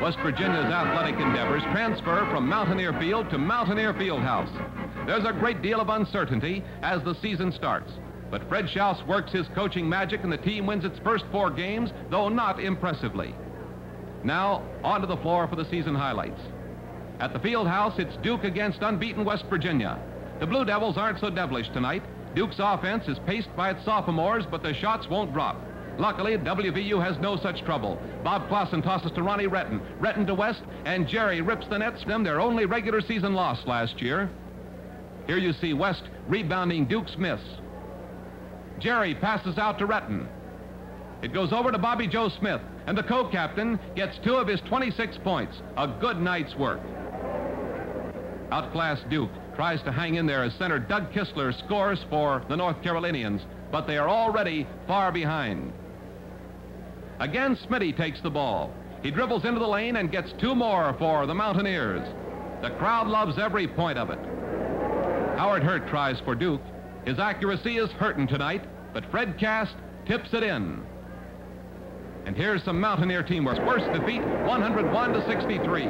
West Virginia's athletic endeavors transfer from Mountaineer Field to Mountaineer Fieldhouse. There's a great deal of uncertainty as the season starts. But Fred Schaus works his coaching magic and the team wins its first four games, though not impressively. Now, onto the floor for the season highlights. At the field house, it's Duke against unbeaten West Virginia. The Blue Devils aren't so devilish tonight. Duke's offense is paced by its sophomores, but the shots won't drop. Luckily, WVU has no such trouble. Bob Clousson tosses to Ronnie Retton. Retton to West, and Jerry rips the nets from their only regular season loss last year. Here you see West rebounding Duke's miss. Jerry passes out to Retton. It goes over to Bobby Joe Smith, and the co-captain gets two of his 26 points. A good night's work. Outclassed Duke tries to hang in there as center Doug Kistler scores for the North Carolinians, but they are already far behind. Again, Smitty takes the ball. He dribbles into the lane and gets two more for the Mountaineers. The crowd loves every point of it. Howard Hurt tries for Duke. His accuracy is hurting tonight, but Fred Cast tips it in. And here's some Mountaineer teamwork. Worst defeat, 101 to 63.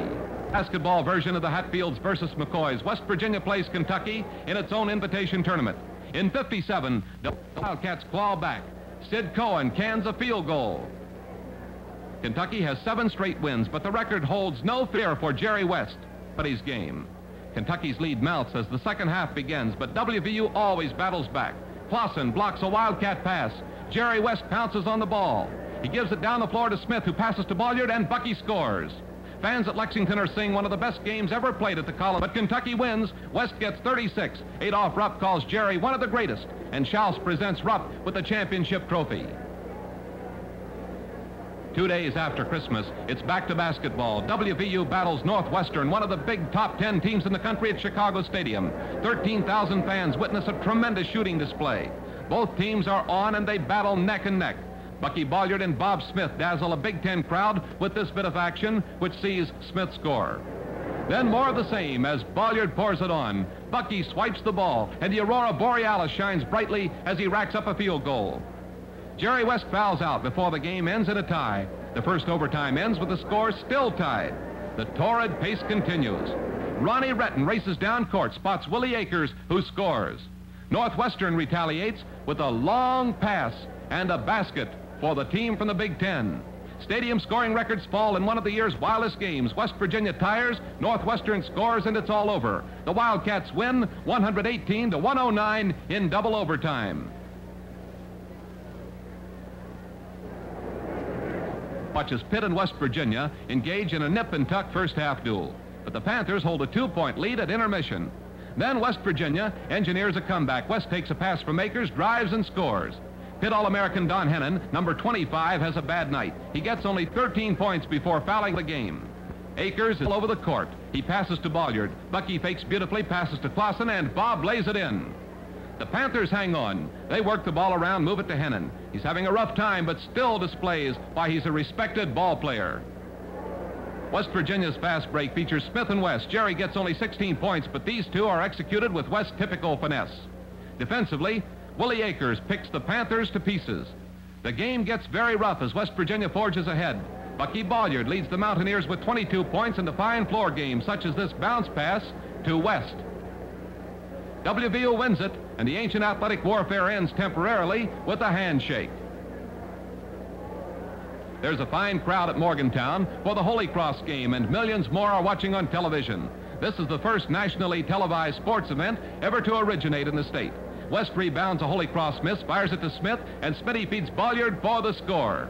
Basketball version of the Hatfields versus McCoys. West Virginia plays Kentucky in its own invitation tournament. In 57, the Wildcats claw back. Sid Cohen cans a field goal. Kentucky has seven straight wins, but the record holds no fear for Jerry West, but his game. Kentucky's lead melts as the second half begins, but WVU always battles back. Clousson blocks a Wildcat pass. Jerry West pounces on the ball. He gives it down the floor to Smith, who passes to Bolyard, and Bucky scores. Fans at Lexington are seeing one of the best games ever played at the College, but Kentucky wins. West gets 36. Adolph Rupp calls Jerry one of the greatest, and Schaus presents Rupp with the championship trophy. Two days after Christmas, it's back to basketball. WVU battles Northwestern, one of the big top 10 teams in the country at Chicago Stadium. 13,000 fans witness a tremendous shooting display. Both teams are on and they battle neck and neck. Bucky Bolyard and Bob Smith dazzle a Big Ten crowd with this bit of action, which sees Smith score. Then more of the same as Bolyard pours it on. Bucky swipes the ball, and the Aurora Borealis shines brightly as he racks up a field goal. Jerry West fouls out before the game ends in a tie. The first overtime ends with the score still tied. The torrid pace continues. Ronnie Retton races down court, spots Willie Akers, who scores. Northwestern retaliates with a long pass and a basket for the team from the Big Ten. Stadium scoring records fall in one of the year's wildest games. West Virginia tires, Northwestern scores, and it's all over. The Wildcats win 118 to 109 in double overtime. Watches Pitt and West Virginia engage in a nip and tuck first half duel. But the Panthers hold a two-point lead at intermission. Then West Virginia engineers a comeback. West takes a pass from Akers, drives and scores. Pitt All-American Don Hennon, number 25, has a bad night. He gets only 13 points before fouling the game. Akers is all over the court. He passes to Bolyard. Bucky fakes beautifully, passes to Clousson, and Bob lays it in. The Panthers hang on. They work the ball around, move it to Hennon. He's having a rough time, but still displays why he's a respected ball player. West Virginia's fast break features Smith and West. Jerry gets only 16 points, but these two are executed with West typical finesse. Defensively, Willie Akers picks the Panthers to pieces. The game gets very rough as West Virginia forges ahead. Bucky Bolyard leads the Mountaineers with 22 points in a fine floor game, such as this bounce pass to West. WVU wins it, and the ancient athletic warfare ends temporarily with a handshake. There's a fine crowd at Morgantown for the Holy Cross game, and millions more are watching on television. This is the first nationally televised sports event ever to originate in the state. West rebounds a Holy Cross miss, fires it to Smith, and Smitty feeds Bolyard for the score.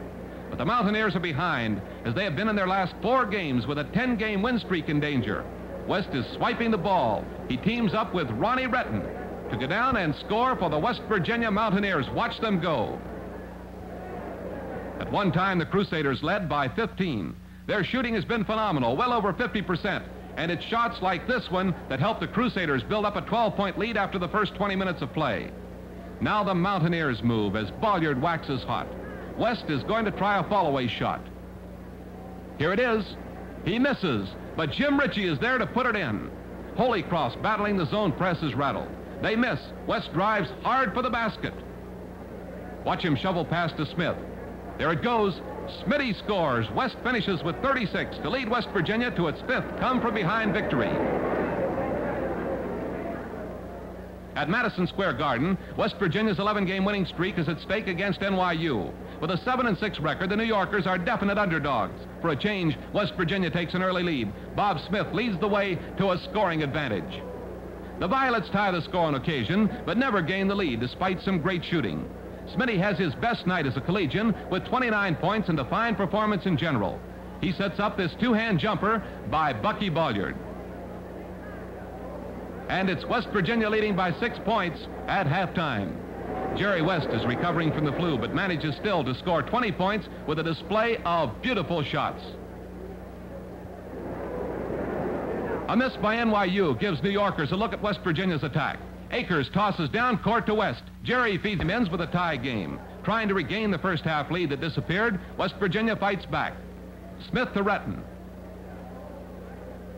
But the Mountaineers are behind, as they have been in their last four games with a 10-game win streak in danger. West is swiping the ball. He teams up with Ronnie Retton to go down and score for the West Virginia Mountaineers. Watch them go. At one time, the Crusaders led by 15. Their shooting has been phenomenal, well over 50%. And it's shots like this one that helped the Crusaders build up a 12-point lead after the first 20 minutes of play. Now the Mountaineers move as Bolyard waxes hot. West is going to try a follow-away shot. Here it is. He misses. But Jim Ritchie is there to put it in. Holy Cross battling the zone press is rattled. They miss. West drives hard for the basket. Watch him shovel past to Smith. There it goes. Smitty scores. West finishes with 36 to lead West Virginia to its fifth come from behind victory. At Madison Square Garden, West Virginia's 11 game winning streak is at stake against NYU. With a 7 and 6 record, the New Yorkers are definite underdogs. For a change, West Virginia takes an early lead. Bob Smith leads the way to a scoring advantage. The Violets tie the score on occasion, but never gain the lead despite some great shooting. Smitty has his best night as a collegian with 29 points and a fine performance in general. He sets up this two-hand jumper by Bucky Bolyard. And it's West Virginia leading by six points at halftime. Jerry West is recovering from the flu, but manages still to score 20 points with a display of beautiful shots. A miss by NYU gives New Yorkers a look at West Virginia's attack. Akers tosses down court to West. Jerry feeds him ends with a tie game. Trying to regain the first half lead that disappeared, West Virginia fights back. Smith to Retton.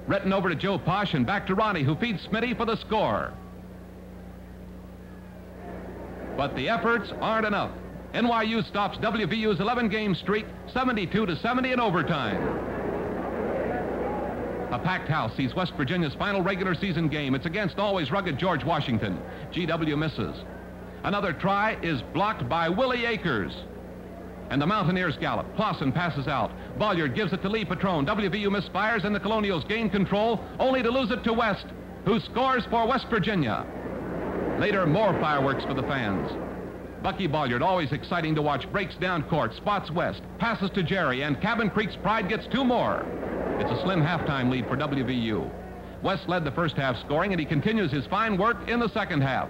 Retton over to Joe Posh and back to Ronnie, who feeds Smitty for the score. But the efforts aren't enough. NYU stops WVU's 11-game streak 72 to 70 in overtime. A packed house sees West Virginia's final regular season game. It's against always rugged George Washington. GW misses. Another try is blocked by Willie Akers. And the Mountaineers gallop. Clousson passes out. Bolyard gives it to Lee Patrone. WVU misfires and the Colonials gain control, only to lose it to West, who scores for West Virginia. Later, more fireworks for the fans. Bucky Bolyard, always exciting to watch, breaks down court, spots West, passes to Jerry, and Cabin Creek's pride gets two more. It's a slim halftime lead for WVU. West led the first half scoring, and he continues his fine work in the second half.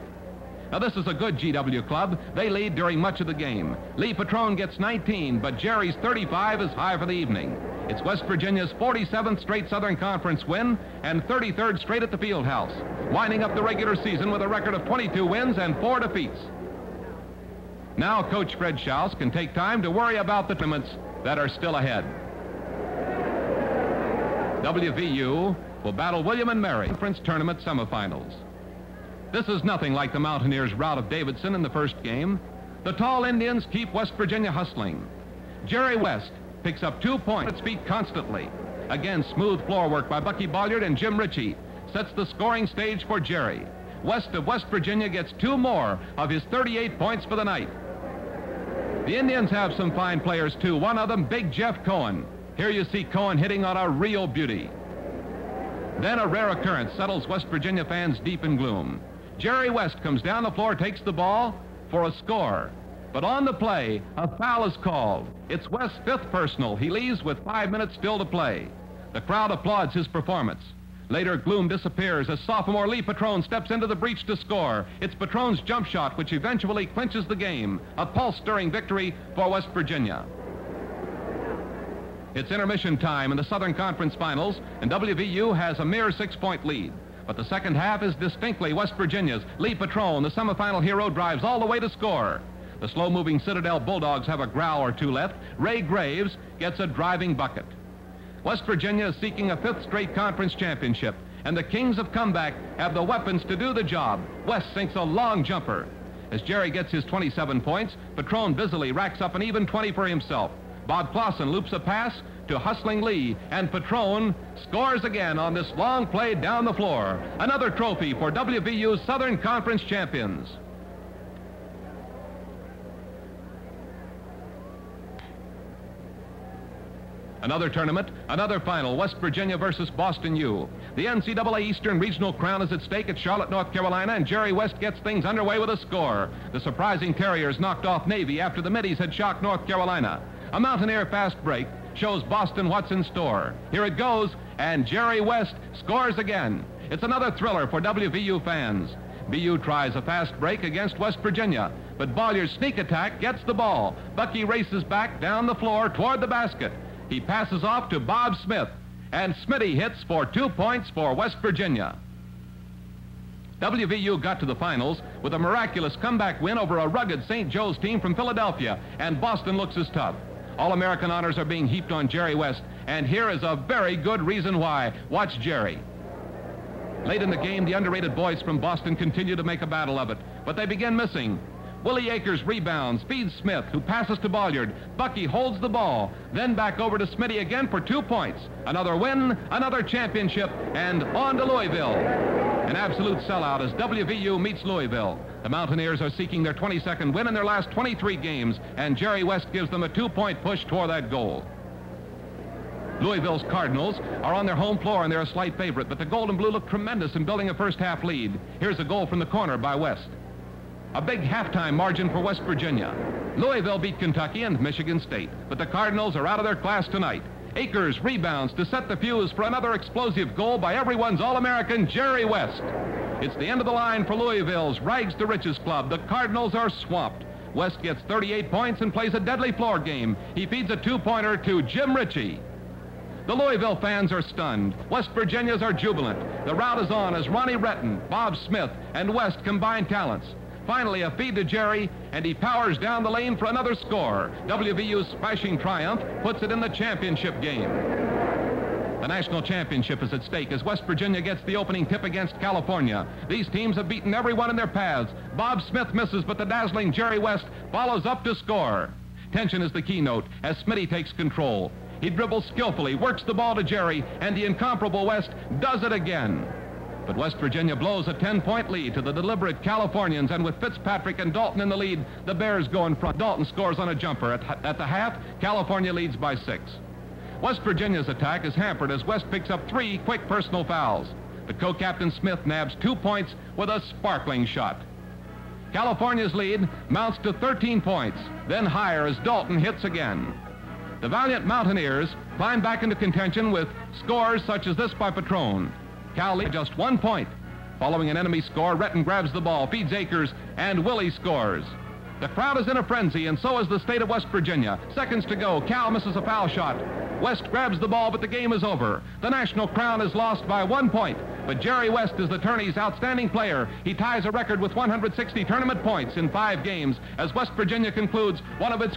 Now, this is a good GW club. They lead during much of the game. Lee Patrone gets 19, but Jerry's 35 is high for the evening. It's West Virginia's 47th straight Southern Conference win and 33rd straight at the field house, winding up the regular season with a record of 22 wins and four defeats. Now, Coach Fred Schaus can take time to worry about the tournaments that are still ahead. WVU will battle William and Mary Conference Tournament semifinals. This is nothing like the Mountaineers' rout of Davidson in the first game. The tall Indians keep West Virginia hustling. Jerry West picks up two points at feet constantly. Again, smooth floor work by Bucky Bolyard and Jim Ritchie sets the scoring stage for Jerry. West of West Virginia gets two more of his 38 points for the night. The Indians have some fine players, too. One of them, Big Jeff Cohen. Here you see Cohen hitting on a real beauty. Then a rare occurrence settles West Virginia fans deep in gloom. Jerry West comes down the floor, takes the ball for a score. But on the play, a foul is called. It's West's fifth personal. He leaves with five minutes still to play. The crowd applauds his performance. Later, gloom disappears as sophomore Lee Patrone steps into the breach to score. It's Patrone's jump shot which eventually clinches the game. A pulse-stirring victory for West Virginia. It's intermission time in the Southern Conference Finals, and WVU has a mere six-point lead. But the second half is distinctly West Virginia's. Lee Patrone, the semifinal hero, drives all the way to score. The slow-moving Citadel Bulldogs have a growl or two left. Ray Graves gets a driving bucket. West Virginia is seeking a fifth straight conference championship, and the Kings of Comeback have the weapons to do the job. West sinks a long jumper. As Jerry gets his 27 points, Patrone busily racks up an even 20 for himself. Bob Clousson loops a pass to hustling Lee, and Patrone scores again on this long play down the floor. Another trophy for WVU's Southern Conference champions. Another tournament, another final, West Virginia versus Boston U. The NCAA Eastern Regional Crown is at stake at Charlotte, North Carolina, and Jerry West gets things underway with a score. The surprising Terriers knocked off Navy after the Middies had shocked North Carolina. A Mountaineer fast break shows Boston what's in store. Here it goes, and Jerry West scores again. It's another thriller for WVU fans. BU tries a fast break against West Virginia, but Bolyard's sneak attack gets the ball. Bucky races back down the floor toward the basket. He passes off to Bob Smith, and Smitty hits for two points for West Virginia. WVU got to the finals with a miraculous comeback win over a rugged St. Joe's team from Philadelphia, and Boston looks as tough. All-American honors are being heaped on Jerry West, and here is a very good reason why. Watch Jerry. Late in the game, the underrated boys from Boston continue to make a battle of it, but they begin missing. Willie Akers rebounds, feeds Smith, who passes to Bolyard. Bucky holds the ball, then back over to Smitty again for two points. Another win, another championship, and on to Louisville. An absolute sellout as WVU meets Louisville. The Mountaineers are seeking their 22nd win in their last 23 games, and Jerry West gives them a two-point push toward that goal. Louisville's Cardinals are on their home floor and they're a slight favorite, but the Gold and Blue look tremendous in building a first half lead. Here's a goal from the corner by West. A big halftime margin for West Virginia. Louisville beat Kentucky and Michigan State, but the Cardinals are out of their class tonight. Akers rebounds to set the fuse for another explosive goal by everyone's All-American Jerry West. It's the end of the line for Louisville's Rags to Riches Club. The Cardinals are swamped. West gets 38 points and plays a deadly floor game. He feeds a two-pointer to Jim Ritchie. The Louisville fans are stunned. West Virginians are jubilant. The route is on as Ronnie Retton, Bob Smith, and West combine talents. Finally, a feed to Jerry, and he powers down the lane for another score. WVU's smashing triumph puts it in the championship game. The national championship is at stake as West Virginia gets the opening tip against California. These teams have beaten everyone in their paths. Bob Smith misses, but the dazzling Jerry West follows up to score. Tension is the keynote as Smitty takes control. He dribbles skillfully, works the ball to Jerry, and the incomparable West does it again. But West Virginia blows a 10-point lead to the deliberate Californians, and with Fitzpatrick and Dalton in the lead, the Bears go in front. Dalton scores on a jumper. At, at the half, California leads by six. West Virginia's attack is hampered as West picks up three quick personal fouls. But co-captain Smith nabs two points with a sparkling shot. California's lead mounts to 13 points, then higher as Dalton hits again. The valiant Mountaineers climb back into contention with scores such as this by Patrone. Cal leads just one point. Following an enemy score, Retton grabs the ball, feeds Akers, and Willie scores. The crowd is in a frenzy, and so is the state of West Virginia. Seconds to go. Cal misses a foul shot. West grabs the ball, but the game is over. The national crown is lost by one point. But Jerry West is the tourney's outstanding player. He ties a record with 160 tournament points in five games as West Virginia concludes one of its...